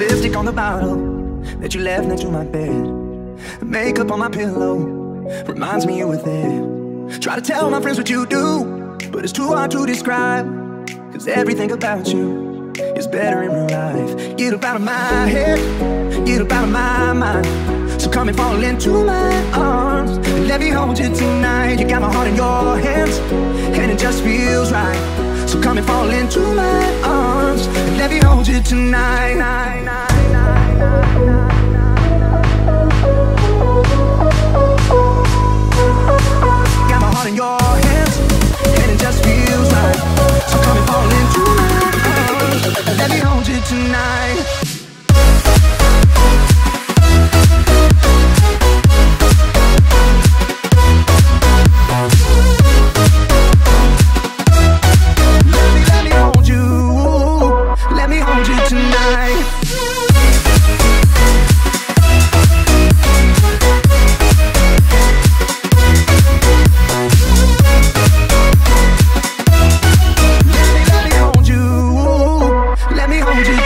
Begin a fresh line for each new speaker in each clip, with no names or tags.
Lipstick on the bottle that you left next to my bed. Makeup on my pillow reminds me you were there. Try to tell my friends what you do, but it's too hard to describe. Cause everything about you is better in real life. Get up out of my head, get up out of my mind. So come and fall into my arms and let me hold you tonight. You got my heart in your hands, and it just feels right. So come and fall into my arms and let me tonight.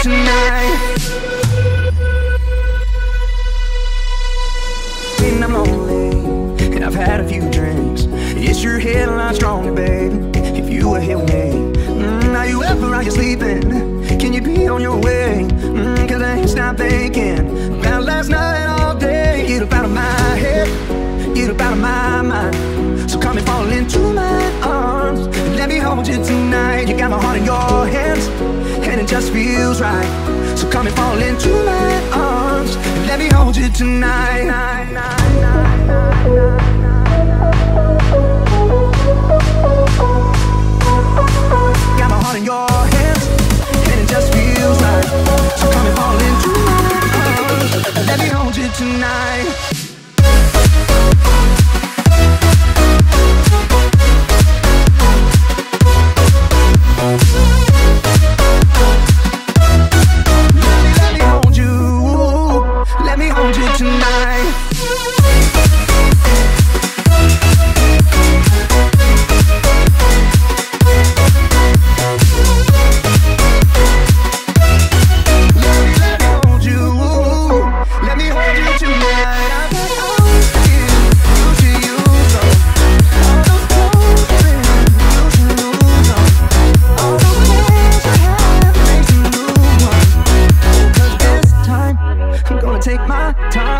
Tonight. And I'm lonely, and I've had a few drinks. It's your head a lot stronger, baby. If you were here with me, mm, are you ever are you sleeping? Can you be on your way? Mm, Cause I ain't stopped thinking about last night all day. Get up out of my head, get up out of my mind. So come and fall into my arms. Let me hold you tonight just feels right. So come and fall into my arms And let me hold you tonight. Got my heart in your hands And it just feels right. So come and fall into my arms And let me hold you tonight. take my time.